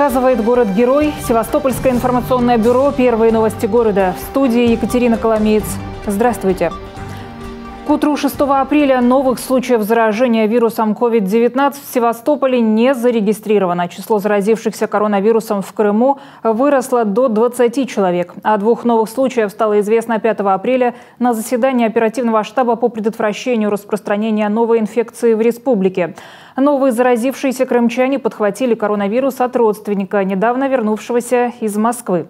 Показывает город-герой. Севастопольское информационное бюро. Первые новости города. В студии Екатерина Коломеец. Здравствуйте. Утру 6 апреля новых случаев заражения вирусом COVID-19 в Севастополе не зарегистрировано. Число заразившихся коронавирусом в Крыму выросло до 20 человек. О двух новых случаях стало известно 5 апреля на заседании оперативного штаба по предотвращению распространения новой инфекции в республике. Новые заразившиеся крымчане подхватили коронавирус от родственника, недавно вернувшегося из Москвы.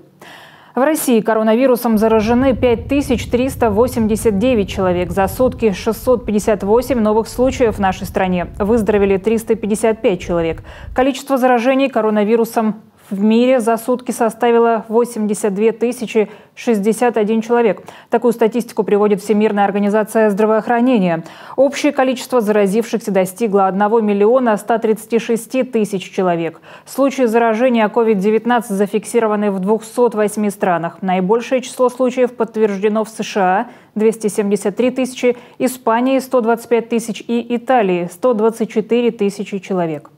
В России коронавирусом заражены 5389 человек. За сутки 658 новых случаев в нашей стране. Выздоровели 355 человек. Количество заражений коронавирусом в мире за сутки составила 82 тысячи 61 человек. Такую статистику приводит Всемирная организация здравоохранения. Общее количество заразившихся достигло 1 миллиона 136 тысяч человек. Случаи заражения COVID-19 зафиксированы в 208 странах. Наибольшее число случаев подтверждено в США – 273 тысячи, Испании – 125 тысяч и Италии – 124 тысячи человек.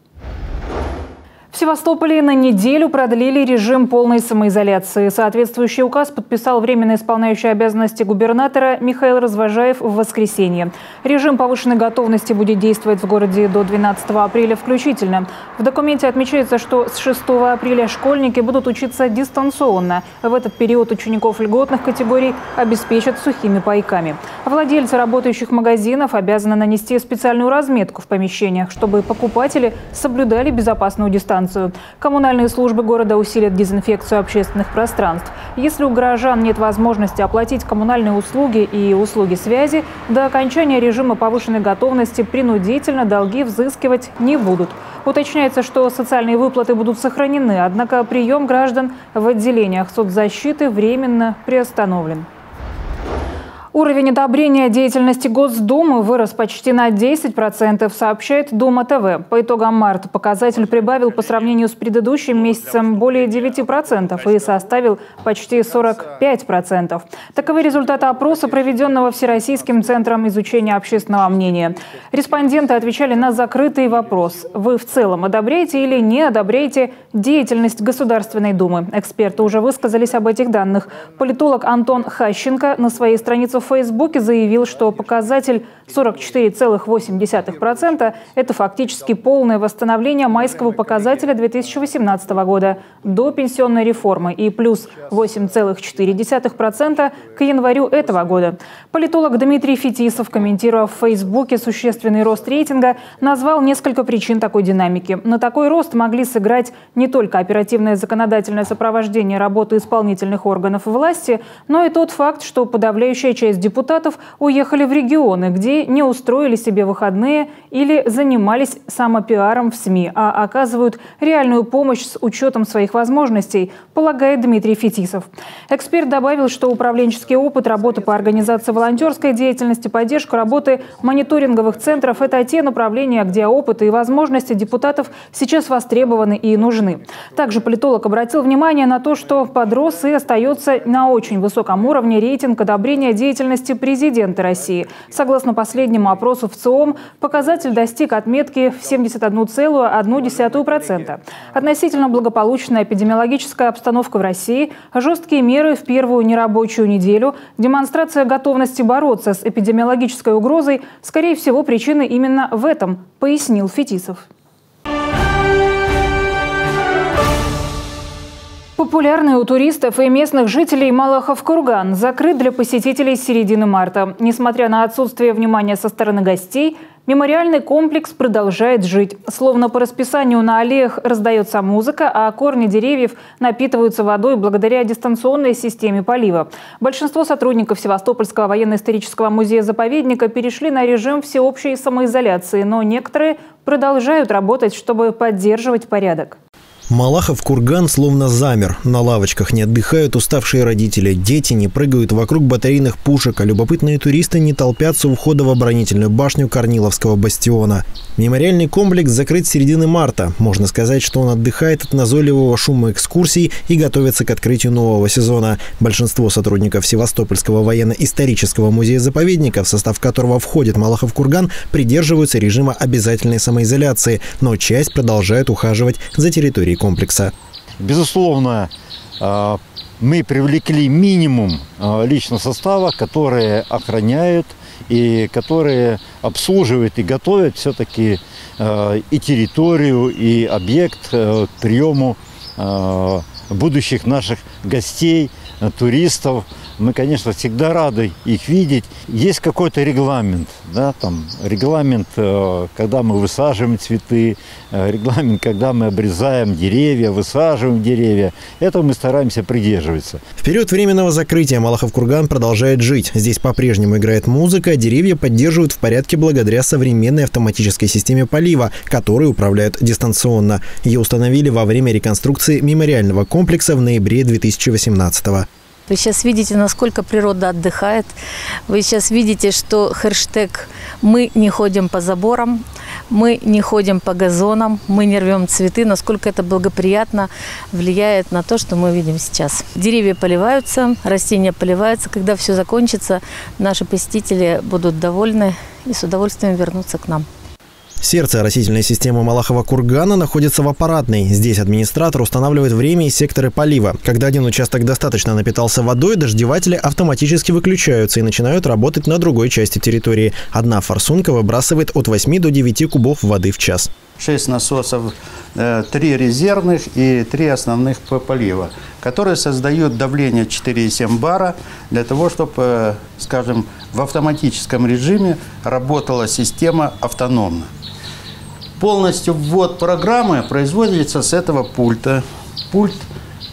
В Севастополе на неделю продлили режим полной самоизоляции. Соответствующий указ подписал временно исполняющий обязанности губернатора Михаил Развожаев в воскресенье. Режим повышенной готовности будет действовать в городе до 12 апреля включительно. В документе отмечается, что с 6 апреля школьники будут учиться дистанционно. В этот период учеников льготных категорий обеспечат сухими пайками. Владельцы работающих магазинов обязаны нанести специальную разметку в помещениях, чтобы покупатели соблюдали безопасную дистанцию станцию. Коммунальные службы города усилят дезинфекцию общественных пространств. Если у горожан нет возможности оплатить коммунальные услуги и услуги связи, до окончания режима повышенной готовности принудительно долги взыскивать не будут. Уточняется, что социальные выплаты будут сохранены, однако прием граждан в отделениях соцзащиты временно приостановлен. Уровень одобрения деятельности Госдумы вырос почти на 10%, сообщает Дума ТВ. По итогам марта показатель прибавил по сравнению с предыдущим месяцем более 9% и составил почти 45%. Таковы результаты опроса, проведенного Всероссийским центром изучения общественного мнения. Респонденты отвечали на закрытый вопрос. Вы в целом одобряете или не одобряете деятельность Государственной Думы? Эксперты уже высказались об этих данных. Политолог Антон Хащенко на своей странице в Фейсбуке заявил, что показатель 44,8% – это фактически полное восстановление майского показателя 2018 года до пенсионной реформы и плюс 8,4% к январю этого года. Политолог Дмитрий Фетисов, комментировав в Фейсбуке существенный рост рейтинга, назвал несколько причин такой динамики. На такой рост могли сыграть не только оперативное законодательное сопровождение работы исполнительных органов власти, но и тот факт, что подавляющая часть часть депутатов уехали в регионы, где не устроили себе выходные или занимались самопиаром в СМИ, а оказывают реальную помощь с учетом своих возможностей, полагает Дмитрий Фетисов. Эксперт добавил, что управленческий опыт, работы по организации волонтерской деятельности, поддержку работы мониторинговых центров – это те направления, где опыт и возможности депутатов сейчас востребованы и нужны. Также политолог обратил внимание на то, что подрос и остается на очень высоком уровне рейтинг одобрения деятельности деятельности президента России. Согласно последнему опросу в ЦИОМ, показатель достиг отметки в 71,1%. Относительно благополучная эпидемиологическая обстановка в России, жесткие меры в первую нерабочую неделю, демонстрация готовности бороться с эпидемиологической угрозой, скорее всего, причины именно в этом, пояснил Фетисов. Популярный у туристов и местных жителей Малахов-Курган закрыт для посетителей с середины марта. Несмотря на отсутствие внимания со стороны гостей, мемориальный комплекс продолжает жить. Словно по расписанию на аллеях раздается музыка, а корни деревьев напитываются водой благодаря дистанционной системе полива. Большинство сотрудников Севастопольского военно-исторического музея-заповедника перешли на режим всеобщей самоизоляции, но некоторые продолжают работать, чтобы поддерживать порядок. Малахов курган словно замер. На лавочках не отдыхают уставшие родители. Дети не прыгают вокруг батарейных пушек, а любопытные туристы не толпятся у входа в оборонительную башню Корниловского бастиона. Мемориальный комплекс закрыт с середины марта. Можно сказать, что он отдыхает от назойливого шума экскурсий и готовится к открытию нового сезона. Большинство сотрудников Севастопольского военно-исторического музея-заповедника, в состав которого входит Малахов курган, придерживаются режима обязательной самоизоляции, но часть продолжает ухаживать за территорией комплекса. Безусловно, а, мы привлекли минимум а, личного состава, которые охраняют и которые обслуживают и готовят все-таки а, и территорию, и объект к приему будущих наших гостей, туристов – мы, конечно, всегда рады их видеть. Есть какой-то регламент, да, там регламент, э, когда мы высаживаем цветы, э, регламент, когда мы обрезаем деревья, высаживаем деревья. Этого мы стараемся придерживаться. В период временного закрытия Малахов-Курган продолжает жить. Здесь по-прежнему играет музыка, деревья поддерживают в порядке благодаря современной автоматической системе полива, которую управляют дистанционно. Ее установили во время реконструкции мемориального комплекса в ноябре 2018 года. Вы сейчас видите, насколько природа отдыхает. Вы сейчас видите, что хэштег «Мы не ходим по заборам», «Мы не ходим по газонам», «Мы не рвем цветы», насколько это благоприятно влияет на то, что мы видим сейчас. Деревья поливаются, растения поливаются. Когда все закончится, наши посетители будут довольны и с удовольствием вернутся к нам. Сердце растительной системы Малахова кургана находится в аппаратной. Здесь администратор устанавливает время и секторы полива. Когда один участок достаточно напитался водой, дождеватели автоматически выключаются и начинают работать на другой части территории. Одна форсунка выбрасывает от 8 до 9 кубов воды в час. Шесть насосов, э, три резервных и три основных полива, которые создают давление 4,7 бара для того, чтобы, э, скажем, в автоматическом режиме работала система автономно полностью ввод программы производится с этого пульта. Пульт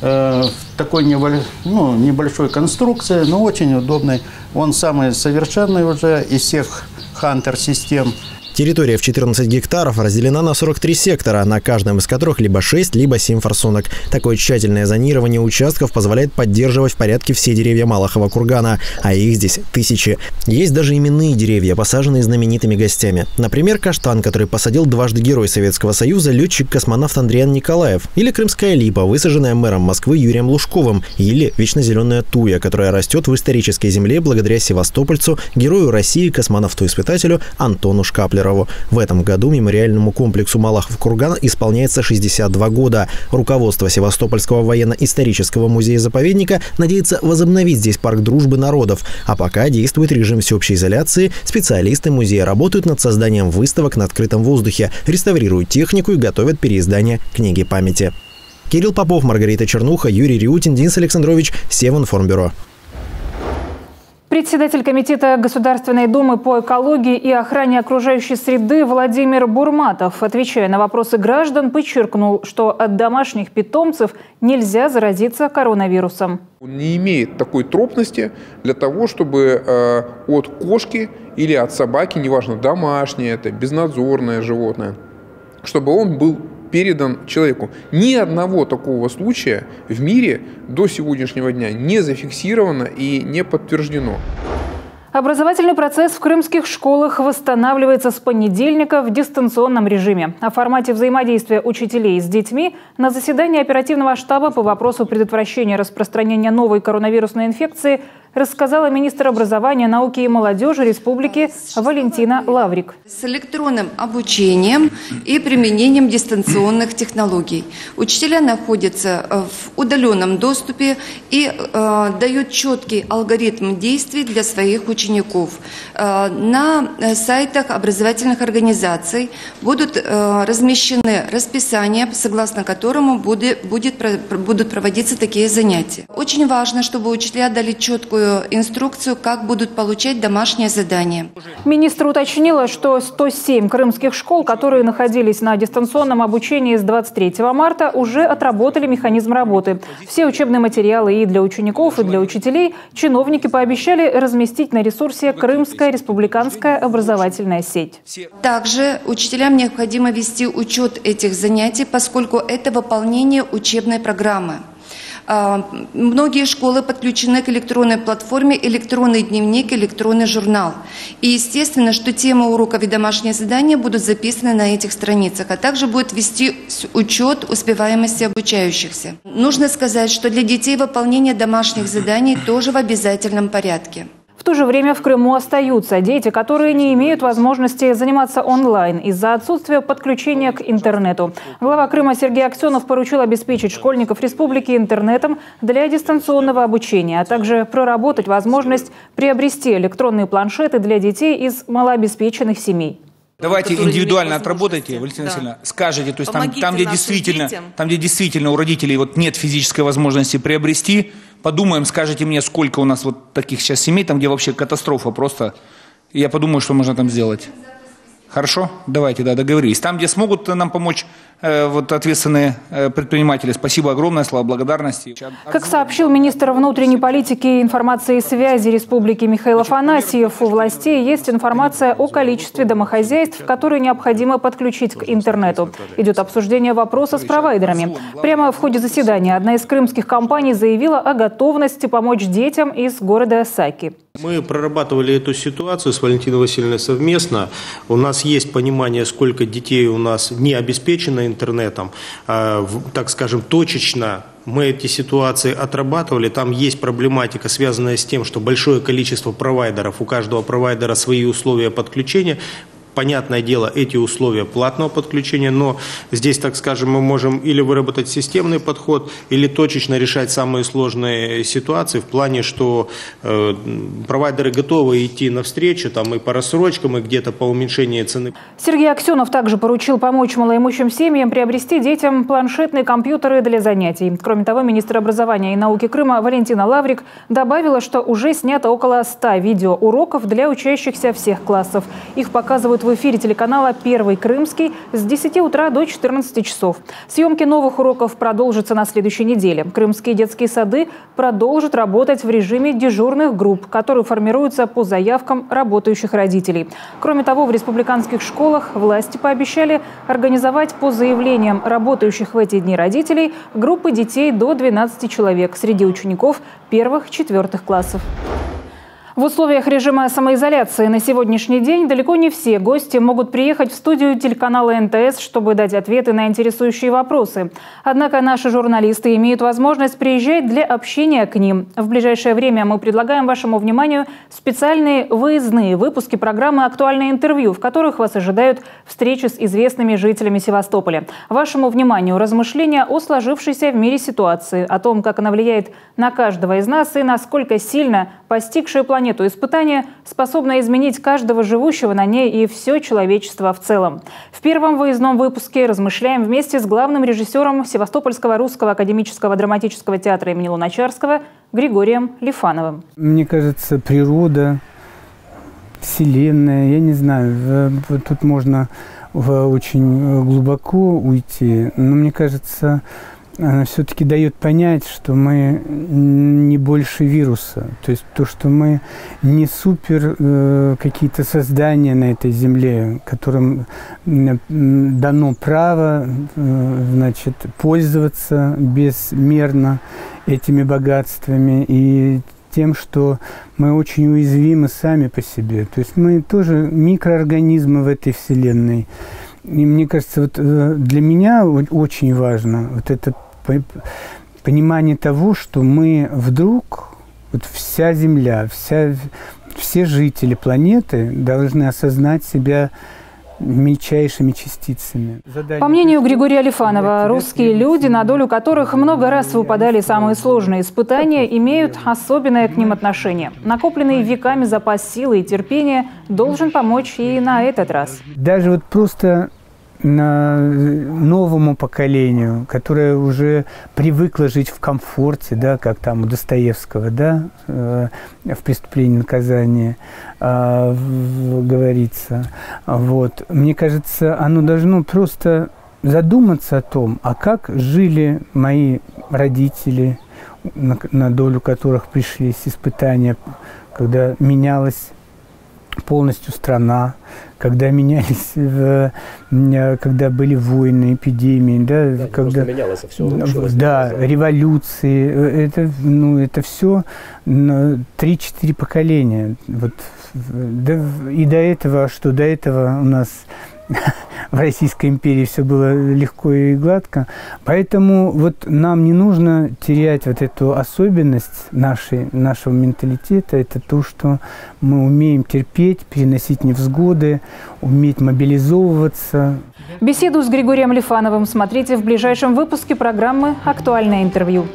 э, такой небольшой, ну, небольшой конструкции, но очень удобный. Он самый совершенный уже из всех Hunter-систем. Территория в 14 гектаров разделена на 43 сектора, на каждом из которых либо 6, либо 7 форсунок. Такое тщательное зонирование участков позволяет поддерживать в порядке все деревья Малахова кургана, а их здесь тысячи. Есть даже именные деревья, посаженные знаменитыми гостями. Например, каштан, который посадил дважды Герой Советского Союза летчик-космонавт Андриан Николаев, или крымская липа, высаженная мэром Москвы Юрием Лужковым, или вечно зеленая туя, которая растет в исторической земле благодаря севастопольцу, герою России, космонавту-испытателю Антону Шкаплеру. Кемерово. В этом году мемориальному комплексу Малахов-Курган исполняется 62 года. Руководство Севастопольского военно-исторического музея-заповедника надеется возобновить здесь парк дружбы народов. А пока действует режим всеобщей изоляции, специалисты музея работают над созданием выставок на открытом воздухе, реставрируют технику и готовят переиздание книги памяти. Кирилл Попов, Маргарита Чернуха, Юрий Риутин, Денис Александрович, Севинформбюро. Председатель Комитета Государственной Думы по экологии и охране окружающей среды Владимир Бурматов, отвечая на вопросы граждан, подчеркнул, что от домашних питомцев нельзя заразиться коронавирусом. Он не имеет такой тропности для того, чтобы э, от кошки или от собаки, неважно, домашнее это, безнадзорное животное, чтобы он был передан человеку. Ни одного такого случая в мире до сегодняшнего дня не зафиксировано и не подтверждено. Образовательный процесс в крымских школах восстанавливается с понедельника в дистанционном режиме. О формате взаимодействия учителей с детьми на заседании оперативного штаба по вопросу предотвращения распространения новой коронавирусной инфекции рассказала министр образования, науки и молодежи республики Валентина Лаврик. С электронным обучением и применением дистанционных технологий. Учителя находятся э, в удаленном доступе и э, дают четкий алгоритм действий для своих учеников. Э, на сайтах образовательных организаций будут э, размещены расписания, согласно которому будет, будет, будут проводиться такие занятия. Очень важно, чтобы учителя дали четкую четкую инструкцию, как будут получать домашнее задание. Министр уточнила, что 107 крымских школ, которые находились на дистанционном обучении с 23 марта, уже отработали механизм работы. Все учебные материалы и для учеников, и для учителей чиновники пообещали разместить на ресурсе Крымская республиканская образовательная сеть. Также учителям необходимо вести учет этих занятий, поскольку это выполнение учебной программы. А, многие школы подключены к электронной платформе «Электронный дневник», «Электронный журнал». И естественно, что темы уроков и домашние задания будут записаны на этих страницах, а также будет вести учет успеваемости обучающихся. Нужно сказать, что для детей выполнение домашних заданий тоже в обязательном порядке. В то же время в Крыму остаются дети, которые не имеют возможности заниматься онлайн из-за отсутствия подключения к интернету. Глава Крыма Сергей Аксенов поручил обеспечить школьников республики интернетом для дистанционного обучения, а также проработать возможность приобрести электронные планшеты для детей из малообеспеченных семей. Давайте индивидуально отработайте, Валентина да. Васильевна, скажете, то есть там, там, где действительно, там, где действительно у родителей вот нет физической возможности приобрести, подумаем, скажите мне, сколько у нас вот таких сейчас семей, там, где вообще катастрофа просто. Я подумаю, что можно там сделать. Хорошо? Давайте, да, договорились. Там, где смогут нам помочь э, вот ответственные э, предприниматели, спасибо огромное, слова благодарности. Как сообщил министр внутренней политики, информации и связи Республики Михаил Афанасьев, у властей есть информация о количестве домохозяйств, которые необходимо подключить к интернету. Идет обсуждение вопроса с провайдерами. Прямо в ходе заседания одна из крымских компаний заявила о готовности помочь детям из города Саки. Мы прорабатывали эту ситуацию с Валентиной Васильевной совместно. У нас есть понимание, сколько детей у нас не обеспечено интернетом. А, так скажем, точечно мы эти ситуации отрабатывали. Там есть проблематика, связанная с тем, что большое количество провайдеров, у каждого провайдера свои условия подключения понятное дело, эти условия платного подключения, но здесь, так скажем, мы можем или выработать системный подход, или точечно решать самые сложные ситуации в плане, что э, провайдеры готовы идти навстречу там, и по рассрочкам, и где-то по уменьшению цены. Сергей Аксенов также поручил помочь малоимущим семьям приобрести детям планшетные компьютеры для занятий. Кроме того, министр образования и науки Крыма Валентина Лаврик добавила, что уже снято около 100 видеоуроков для учащихся всех классов. Их показывают в в эфире телеканала «Первый Крымский» с 10 утра до 14 часов. Съемки новых уроков продолжатся на следующей неделе. Крымские детские сады продолжат работать в режиме дежурных групп, которые формируются по заявкам работающих родителей. Кроме того, в республиканских школах власти пообещали организовать по заявлениям работающих в эти дни родителей группы детей до 12 человек среди учеников первых-четвертых классов. В условиях режима самоизоляции на сегодняшний день далеко не все гости могут приехать в студию телеканала НТС, чтобы дать ответы на интересующие вопросы. Однако наши журналисты имеют возможность приезжать для общения к ним. В ближайшее время мы предлагаем вашему вниманию специальные выездные выпуски программы «Актуальное интервью», в которых вас ожидают встречи с известными жителями Севастополя. Вашему вниманию размышления о сложившейся в мире ситуации, о том, как она влияет на каждого из нас и насколько сильно постигшая планету планету испытания способно изменить каждого живущего на ней и все человечество в целом. В первом выездном выпуске размышляем вместе с главным режиссером Севастопольского русского академического драматического театра имени Луначарского Григорием Лифановым. Мне кажется, природа, Вселенная, я не знаю, тут можно очень глубоко уйти, но мне кажется, она все-таки дает понять, что мы не больше вируса. То есть то, что мы не супер э, какие-то создания на этой земле, которым дано право э, значит, пользоваться безмерно этими богатствами и тем, что мы очень уязвимы сами по себе. То есть мы тоже микроорганизмы в этой вселенной. И мне кажется, вот э, для меня очень важно вот этот понимание того, что мы вдруг, вот вся Земля, вся, все жители планеты должны осознать себя мельчайшими частицами. По мнению Григория Алифанова, русские люди, на долю которых много раз выпадали самые сложные испытания, имеют особенное к ним отношение. Накопленный веками запас силы и терпения должен помочь и на этот раз. Даже вот просто новому поколению, которое уже привыкло жить в комфорте, да, как там у Достоевского, да, э, в «Преступлении и наказании» э, говорится. Вот. Мне кажется, оно должно просто задуматься о том, а как жили мои родители, на, на долю которых пришлись испытания, когда менялась полностью страна, когда менялись, э, когда были войны, эпидемии, да, да когда менялось все, да, революции, э, это, ну, это все 3-4 поколения, вот, да, и до этого, что до этого у нас в Российской империи все было легко и гладко. Поэтому вот нам не нужно терять вот эту особенность нашей, нашего менталитета. Это то, что мы умеем терпеть, переносить невзгоды, уметь мобилизовываться. Беседу с Григорием Лифановым смотрите в ближайшем выпуске программы «Актуальное интервью».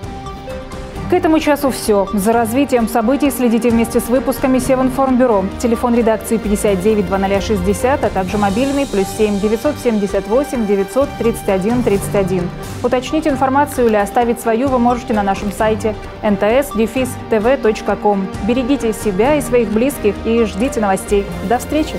К этому часу все. За развитием событий следите вместе с выпусками Севинформбюро. Телефон редакции 59 2060, а также мобильный плюс 7 978 931 31. Уточнить информацию или оставить свою вы можете на нашем сайте nts-tv.com. Берегите себя и своих близких и ждите новостей. До встречи!